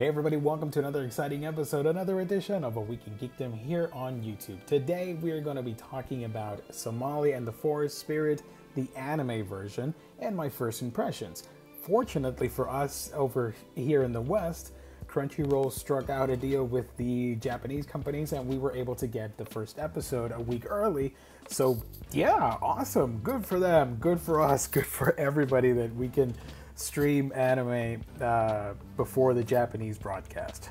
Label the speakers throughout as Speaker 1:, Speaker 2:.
Speaker 1: Hey everybody, welcome to another exciting episode, another edition of A Week in Geekdom here on YouTube. Today we are going to be talking about Somali and the Forest Spirit, the anime version, and my first impressions. Fortunately for us over here in the West, Crunchyroll struck out a deal with the Japanese companies and we were able to get the first episode a week early. So, yeah, awesome. Good for them. Good for us. Good for everybody that we can stream anime uh, before the Japanese broadcast.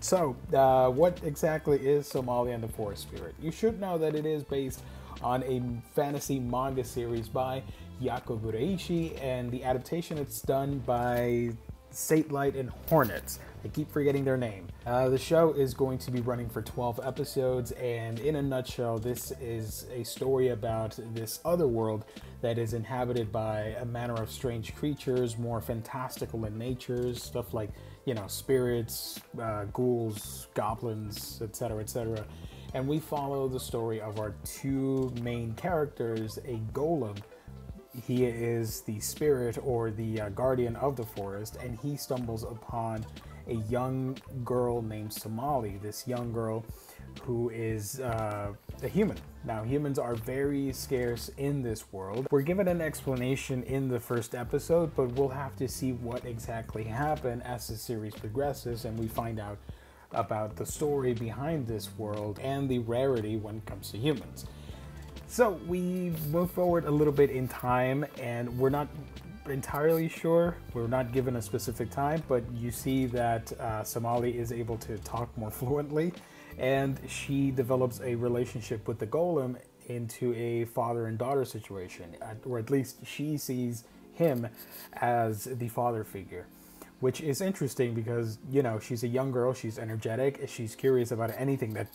Speaker 1: So, uh, what exactly is Somali and the Forest Spirit? You should know that it is based on a fantasy manga series by Yako Gureishi, and the adaptation it's done by Satelight and Hornets. I keep forgetting their name. Uh, the show is going to be running for 12 episodes, and in a nutshell, this is a story about this other world that is inhabited by a manner of strange creatures, more fantastical in nature, stuff like, you know, spirits, uh, ghouls, goblins, etc., etc. And we follow the story of our two main characters, a golem he is the spirit or the uh, guardian of the forest, and he stumbles upon a young girl named Somali. This young girl who is uh, a human. Now, humans are very scarce in this world. We're given an explanation in the first episode, but we'll have to see what exactly happened as the series progresses and we find out about the story behind this world and the rarity when it comes to humans. So we move forward a little bit in time, and we're not entirely sure. We're not given a specific time, but you see that uh, Somali is able to talk more fluently, and she develops a relationship with the golem into a father and daughter situation, or at least she sees him as the father figure. Which is interesting because, you know, she's a young girl, she's energetic, she's curious about anything that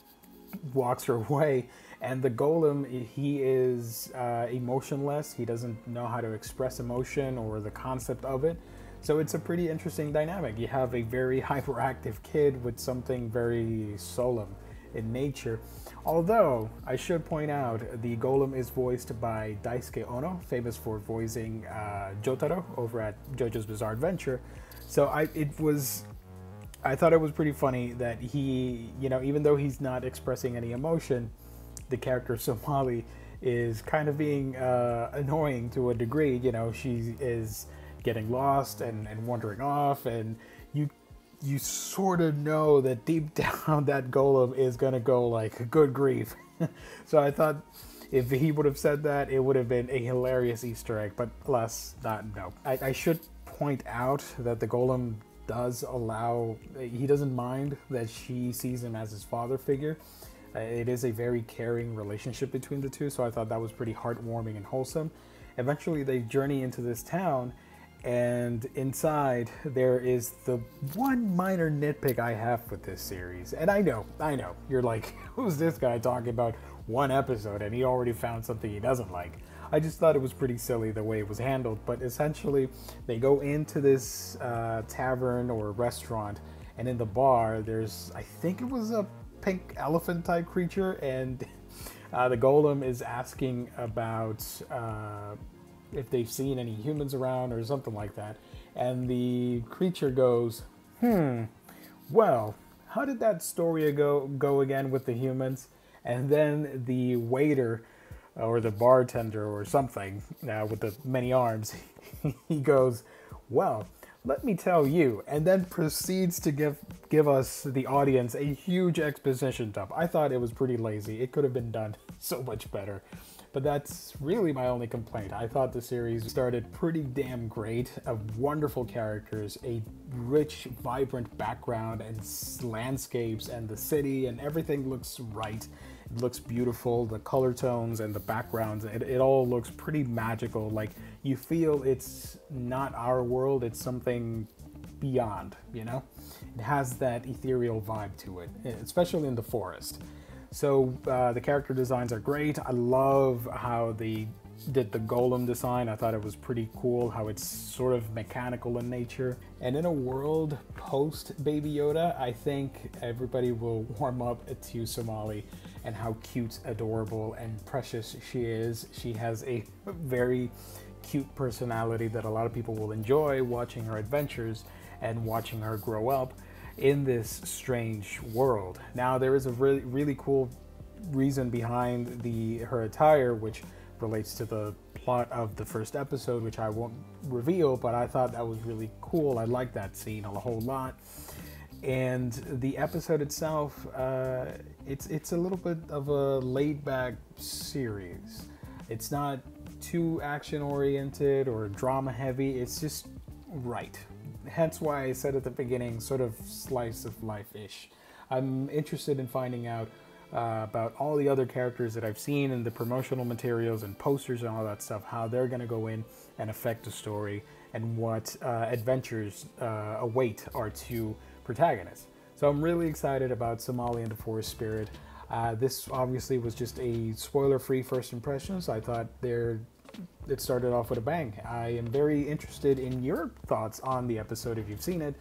Speaker 1: walks her way, and the golem, he is uh, emotionless. He doesn't know how to express emotion or the concept of it. So it's a pretty interesting dynamic. You have a very hyperactive kid with something very solemn in nature. Although, I should point out, the golem is voiced by Daisuke Ono, famous for voicing uh, Jotaro over at JoJo's Bizarre Adventure. So I, it was I thought it was pretty funny that he, you know, even though he's not expressing any emotion, the character Somali is kind of being uh, annoying to a degree. You know, she is getting lost and, and wandering off, and you you sort of know that deep down that golem is gonna go like good grief. so I thought if he would have said that, it would have been a hilarious Easter egg. But alas, not no. I, I should point out that the golem does allow he doesn't mind that she sees him as his father figure it is a very caring relationship between the two, so I thought that was pretty heartwarming and wholesome. Eventually, they journey into this town, and inside there is the one minor nitpick I have with this series. And I know, I know, you're like, who's this guy talking about one episode and he already found something he doesn't like? I just thought it was pretty silly the way it was handled, but essentially, they go into this uh, tavern or restaurant, and in the bar, there's, I think it was a pink elephant type creature, and uh, the golem is asking about uh, if they've seen any humans around or something like that. And the creature goes, Hmm, well, how did that story go, go again with the humans? And then the waiter or the bartender or something uh, with the many arms, he goes, Well, let me tell you, and then proceeds to give give us the audience a huge exposition dump. I thought it was pretty lazy. It could have been done so much better. But that's really my only complaint. I thought the series started pretty damn great, of wonderful characters, a rich, vibrant background and landscapes and the city and everything looks right. Looks beautiful, the color tones and the backgrounds, it, it all looks pretty magical. Like you feel it's not our world, it's something beyond, you know? It has that ethereal vibe to it, especially in the forest. So uh, the character designs are great. I love how they did the golem design. I thought it was pretty cool how it's sort of mechanical in nature. And in a world post Baby Yoda, I think everybody will warm up to Somali and how cute, adorable, and precious she is. She has a very cute personality that a lot of people will enjoy watching her adventures and watching her grow up. in this strange world. Now, there is a really, really cool reason behind the her attire, which relates to the plot of the first episode, which I won't reveal, but I thought that was really cool. I like that scene a whole lot. And the episode itself, uh, it's it's a little bit of a laid back series. It's not too action oriented or drama heavy. It's just right. Hence why I said at the beginning, sort of slice of life ish. I'm interested in finding out uh, about all the other characters that I've seen in the promotional materials and posters and all that stuff, how they're going to go in and affect the story, and what uh, adventures uh, await our two protagonists. So I'm really excited about Somali and the Forest Spirit. Uh, this obviously was just a spoiler-free first impression, so I thought there it started off with a bang. I am very interested in your thoughts on the episode if you've seen it.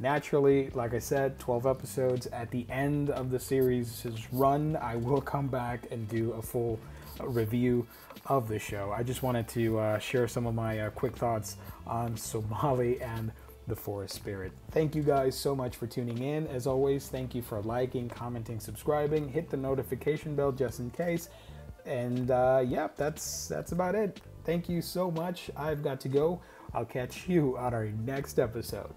Speaker 1: Naturally, like I said, 12 episodes. At the end of the series' run, I will come back and do a full review of the show. I just wanted to uh, share some of my uh, quick thoughts on Somali and the Forest Spirit. Thank you guys so much for tuning in. As always, thank you for liking, commenting, subscribing. Hit the notification bell just in case. And uh, yeah, that's that's about it. Thank you so much. I've got to go. I'll catch you on our next episode.